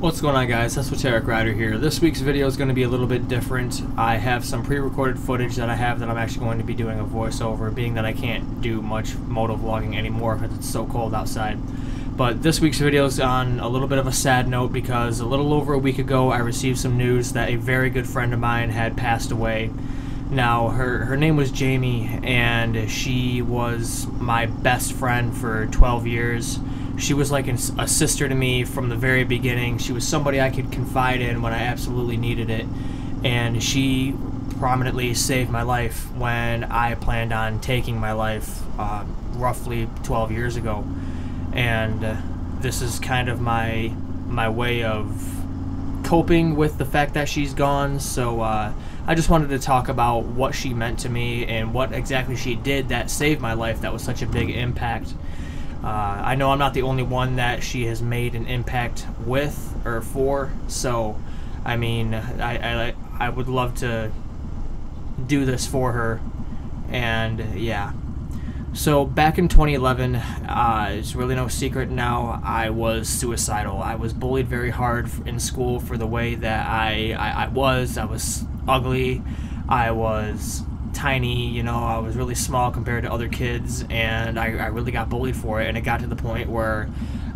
What's going on guys, That's Esoteric Rider here. This week's video is going to be a little bit different. I have some pre-recorded footage that I have that I'm actually going to be doing a voiceover, being that I can't do much moto vlogging anymore because it's so cold outside. But this week's video is on a little bit of a sad note because a little over a week ago I received some news that a very good friend of mine had passed away. Now, her, her name was Jamie, and she was my best friend for 12 years she was like a sister to me from the very beginning. She was somebody I could confide in when I absolutely needed it. And she prominently saved my life when I planned on taking my life uh, roughly 12 years ago. And uh, this is kind of my my way of coping with the fact that she's gone. So uh, I just wanted to talk about what she meant to me and what exactly she did that saved my life. That was such a big impact. Uh, I know I'm not the only one that she has made an impact with or for, so I mean, I, I, I would love to do this for her, and yeah. So back in 2011, uh, it's really no secret now, I was suicidal. I was bullied very hard in school for the way that I, I, I was. I was ugly. I was tiny, you know, I was really small compared to other kids, and I, I really got bullied for it. And it got to the point where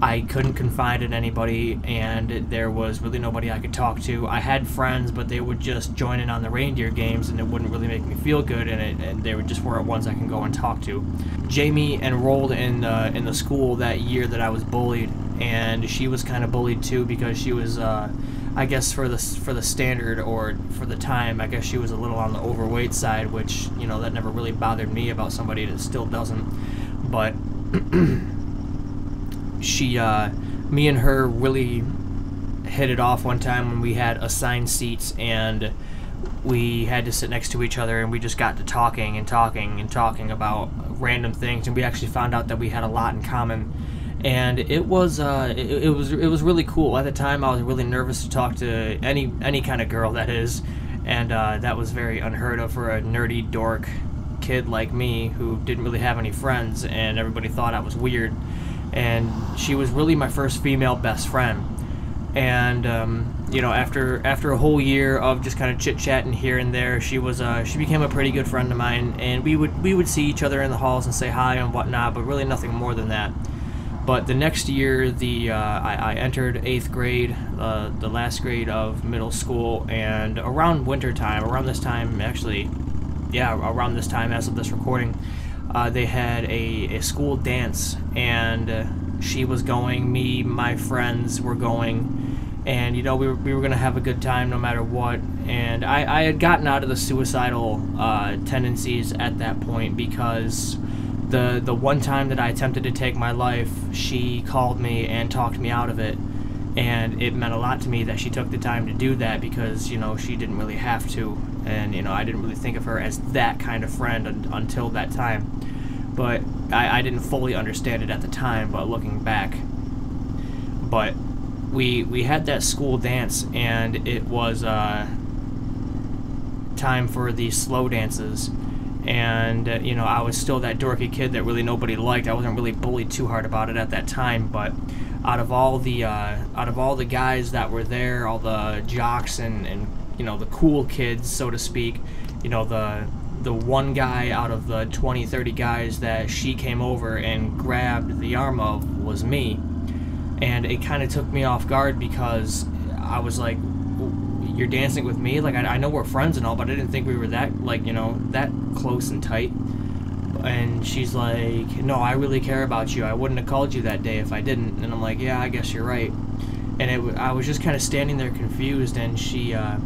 I couldn't confide in anybody, and there was really nobody I could talk to. I had friends, but they would just join in on the reindeer games, and it wouldn't really make me feel good, and, it, and they were just weren't ones I can go and talk to. Jamie enrolled in uh, in the school that year that I was bullied, and she was kind of bullied too because she was. Uh, I guess for the for the standard or for the time, I guess she was a little on the overweight side, which you know that never really bothered me about somebody that still doesn't. But she, uh, me and her really hit it off one time when we had assigned seats and we had to sit next to each other and we just got to talking and talking and talking about random things and we actually found out that we had a lot in common and it was uh, it, it, was it was really cool. At the time, I was really nervous to talk to any any kind of girl that is, and uh, that was very unheard of for a nerdy dork kid like me who didn't really have any friends, and everybody thought I was weird. And she was really my first female best friend. And um, you know, after after a whole year of just kind of chit chatting here and there, she was uh, she became a pretty good friend of mine, and we would we would see each other in the halls and say hi and whatnot, but really nothing more than that. But the next year, the uh, I, I, entered eighth grade, uh, the last grade of middle school, and around winter time, around this time, actually, yeah, around this time as of this recording, uh, they had a, a school dance, and she was going, me, my friends were going, and you know we were, we were gonna have a good time no matter what. And I, I had gotten out of the suicidal uh, tendencies at that point because the the one time that I attempted to take my life, she called me and talked me out of it, and it meant a lot to me that she took the time to do that because you know she didn't really have to, and you know I didn't really think of her as that kind of friend un- until that time, but I, I didn't fully understand it at the time. But looking back, but we we had that school dance and it was uh, time for the slow dances and uh, you know I was still that dorky kid that really nobody liked. I wasn't really bullied too hard about it at that time, but out of all the uh, out of all the guys that were there, all the jocks and and you know the cool kids, so to speak, you know the the one guy out of the 20 30 guys that she came over and grabbed the arm of was me and it kind of took me off guard because I was like you're dancing with me like I, I know we're friends and all but i didn't think we were that like you know that close and tight. And she's like no i really care about you. I wouldn't have called you that day if i didn't. And i'm like yeah i guess you're right. And it i was just kind of standing there confused and she uh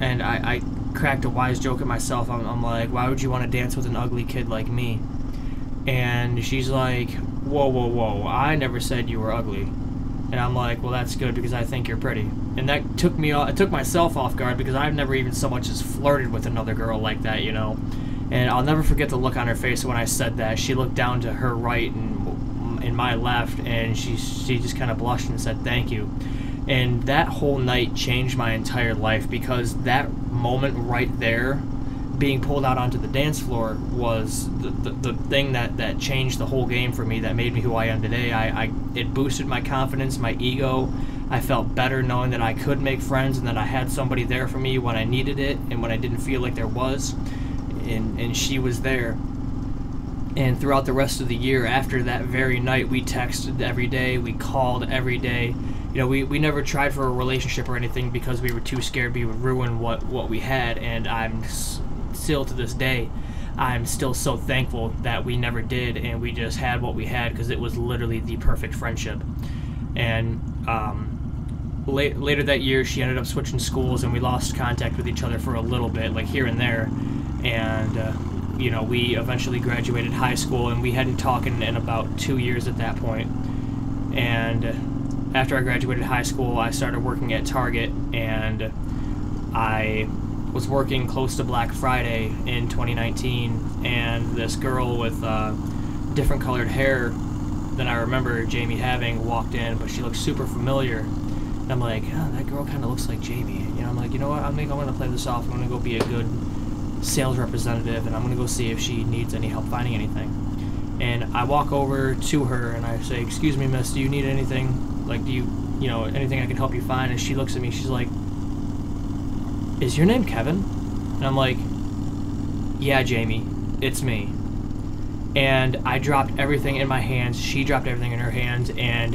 and i i cracked a wise joke at myself. I'm, I'm like why would you want to dance with an ugly kid like me? And she's like whoa whoa whoa. I never said you were ugly and I'm like, well, that's good because I think you're pretty. And that took me, it took myself off guard because I've never even so much as flirted with another girl like that, you know. And I'll never forget the look on her face when I said that. She looked down to her right and in my left, and she she just kind of blushed and said thank you. And that whole night changed my entire life because that moment right there being pulled out onto the dance floor was the, the, the, thing that, that changed the whole game for me that made me who I am today. I, I it boosted my confidence, my ego. I felt better knowing that I could make friends and that I had somebody there for me when I needed it and when I didn't feel like there was. And, and she was there. And throughout the rest of the year after that very night, we texted every day, we called every day. You know, we, we never tried for a relationship or anything because we were too scared we would ruin what, what we had. And I'm still to this day, I'm still so thankful that we never did and we just had what we had because it was literally the perfect friendship. And um, late, later that year, she ended up switching schools and we lost contact with each other for a little bit, like here and there. And, uh, you know, we eventually graduated high school and we hadn't talked in, in about two years at that point. And after I graduated high school, I started working at Target and I was working close to Black Friday in 2019, and this girl with uh, different colored hair than I remember Jamie having walked in, but she looked super familiar. And I'm like, oh, that girl kind of looks like Jamie. You know, I'm like, you know what? I think I'm gonna play this off. I'm gonna go be a good sales representative, and I'm gonna go see if she needs any help finding anything. And I walk over to her and I say, "Excuse me, miss, do you need anything? Like, do you, you know, anything I can help you find?" And she looks at me. She's like, is your name Kevin? And I'm like, yeah, Jamie, it's me. And I dropped everything in my hands. She dropped everything in her hands, and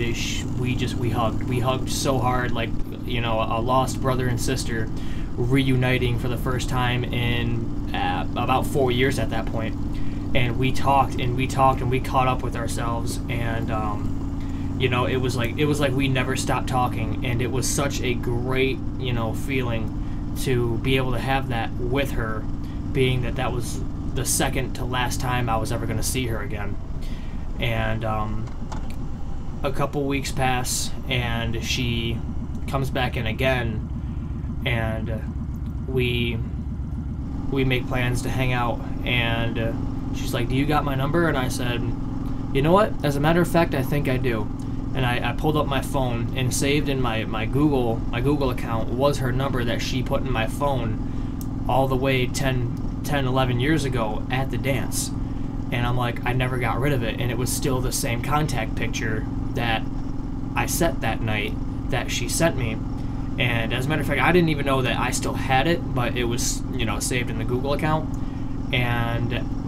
we just we hugged. We hugged so hard, like you know, a lost brother and sister reuniting for the first time in uh, about four years at that point. And we talked and we talked and we caught up with ourselves, and um, you know, it was like it was like we never stopped talking, and it was such a great you know feeling to be able to have that with her, being that that was the second to last time I was ever going to see her again. And um, a couple weeks pass, and she comes back in again, and we we make plans to hang out. And she's like, "Do you got my number?" And I said, "You know what? As a matter of fact, I think I do." And I, I, pulled up my phone and saved in my, my Google my Google account was her number that she put in my phone all the way 10, 10 11 years ago at the dance. And I'm like I never got rid of it. And it was still the same contact picture that I set that night that she sent me. And as a matter of fact I didn't even know that I still had it but it was you know saved in the Google account. And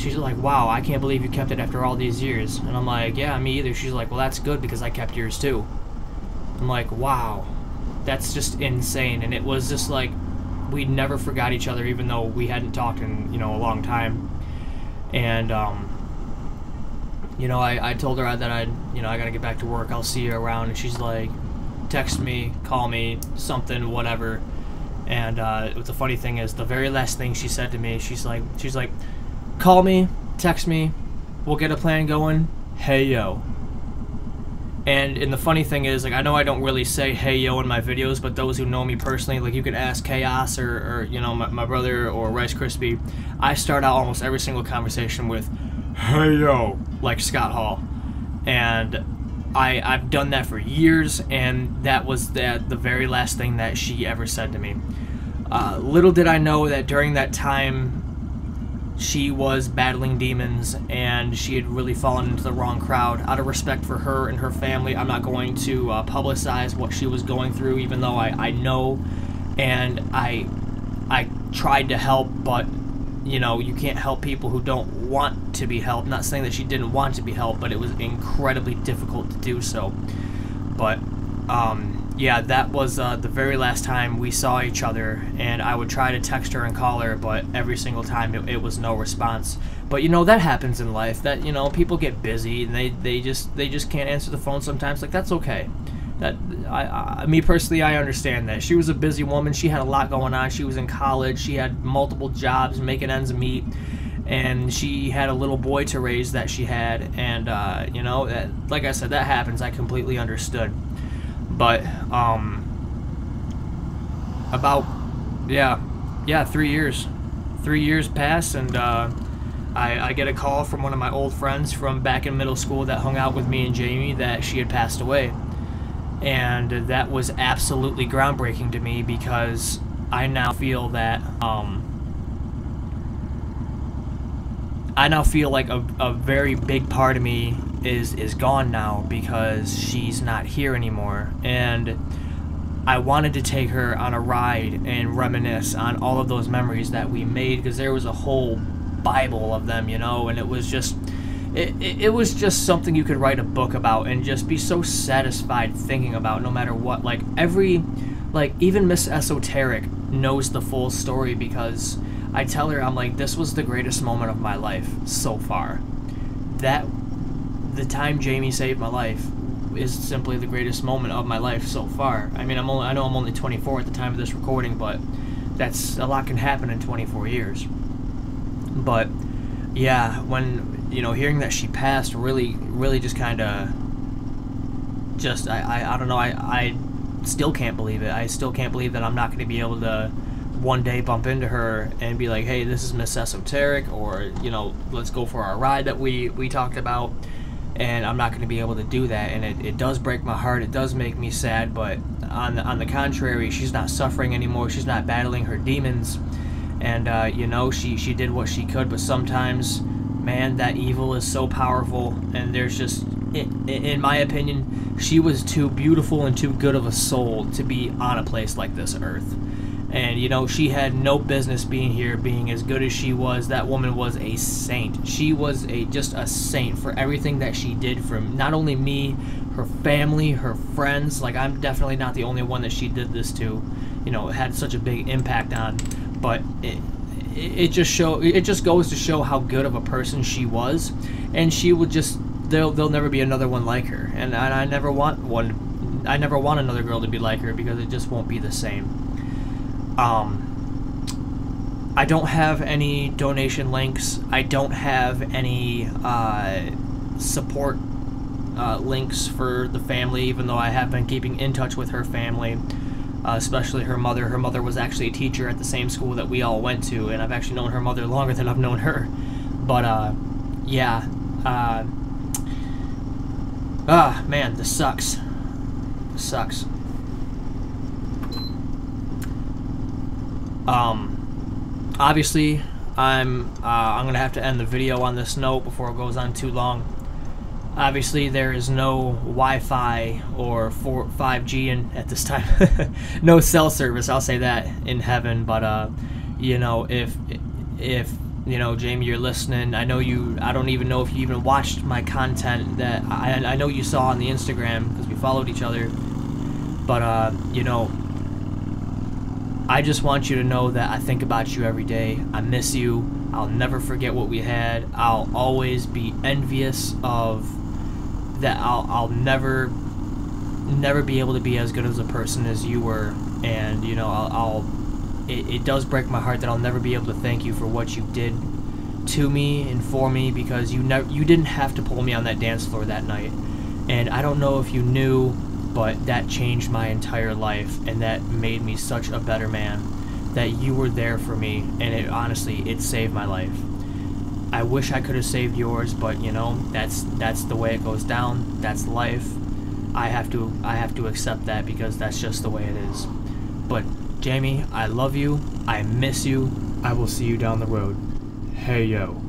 she's like, wow, I can't believe you kept it after all these years. And I'm like, yeah, me either. She's like, well, that's good because I kept yours too. I'm like, wow, that's just insane. And it was just like, we never forgot each other, even though we hadn't talked in, you know, a long time. And, um, you know, I, I told her that I'd, you know, I gotta get back to work. I'll see you around. And she's like, text me, call me, something, whatever. And uh, the funny thing is, the very last thing she said to me, she's like, she's like, call me, text me, we'll get a plan going. Hey yo. And and the funny thing is, like I know I don't really say hey yo in my videos, but those who know me personally, like you could ask Chaos or, or you know my, my brother or Rice Krispie, I start out almost every single conversation with hey yo, like Scott Hall, and I I've done that for years, and that was the the very last thing that she ever said to me. Uh, little did I know that during that time she was battling demons and she had really fallen into the wrong crowd. Out of respect for her and her family, I'm not going to uh, publicize what she was going through, even though I, I know and I I tried to help, but you know you can't help people who don't want to be helped. Not saying that she didn't want to be helped, but it was incredibly difficult to do so. But um, yeah, that was uh, the very last time we saw each other, and I would try to text her and call her, but every single time it, it, was no response. But you know that happens in life. That you know people get busy and they, they just they just can't answer the phone sometimes. Like that's okay. That I, I me personally I understand that she was a busy woman. She had a lot going on. She was in college. She had multiple jobs, making ends meet and she had a little boy to raise that she had and uh, you know that, like i said that happens i completely understood but um, about yeah, yeah, three years, three years pass, and uh, I, I get a call from one of my old friends from back in middle school that hung out with me and Jamie that she had passed away, and that was absolutely groundbreaking to me because I now feel that um, I now feel like a, a very big part of me is is gone now because she's not here anymore. And I wanted to take her on a ride and reminisce on all of those memories that we made because there was a whole bible of them, you know, and it was just it, it, it was just something you could write a book about and just be so satisfied thinking about no matter what. Like every like even miss esoteric knows the full story because i tell her i'm like this was the greatest moment of my life so far. That the time jamie saved my life is simply the greatest moment of my life so far i mean i'm only i know i'm only 24 at the time of this recording but that's a lot can happen in 24 years but yeah when you know, hearing that she passed really, really just kind of, just I, I, I don't know, I, I still can't believe it. I still can't believe that I'm not going to be able to one day bump into her and be like, hey, this is Miss Esoteric, or you know, let's go for our ride that we we talked about. And I'm not going to be able to do that, and it, it does break my heart. It does make me sad, but on the, on the contrary, she's not suffering anymore. She's not battling her demons, and uh, you know, she she did what she could. But sometimes man, that evil is so powerful, and there's just, in my opinion, she was too beautiful and too good of a soul to be on a place like this earth. And, you know, she had no business being here, being as good as she was. That woman was a saint. She was a just a saint for everything that she did for not only me, her family, her friends. Like, I'm definitely not the only one that she did this to, you know, it had such a big impact on. But it, it just show it just goes to show how good of a person she was, and she would just there'll there'll never be another one like her, and, and I never want one. I never want another girl to be like her because it just won't be the same. Um, I don't have any donation links. I don't have any uh, support uh, links for the family, even though I have been keeping in touch with her family uh, especially her mother. Her mother was actually a teacher at the same school that we all went to, and I've actually known her mother longer than I've known her. But uh, yeah, uh, ah man, this sucks. This sucks. Um, obviously, I'm uh, I'm gonna have to end the video on this note before it goes on too long. Obviously, there is no Wi-Fi or 4, 5G in, at this time. no cell service, I'll say that, in heaven. But, uh, you know, if, if, you know, Jamie, you're listening, I know you, I don't even know if you even watched my content that I, I know you saw on the Instagram because we followed each other. But, uh, you know, I just want you to know that I think about you every day. I miss you. I'll never forget what we had. I'll always be envious of that I'll I'll never never be able to be as good as a person as you were, and you know I'll, I'll it, it does break my heart that I'll never be able to thank you for what you did to me and for me because you never you didn't have to pull me on that dance floor that night, and I don't know if you knew, but that changed my entire life and that made me such a better man. That you were there for me, and it honestly it saved my life. I wish I could have saved yours, but you know, that's that's the way it goes down. That's life. I have to I have to accept that because that's just the way it is. But Jamie, I love you. I miss you. I will see you down the road. Hey yo.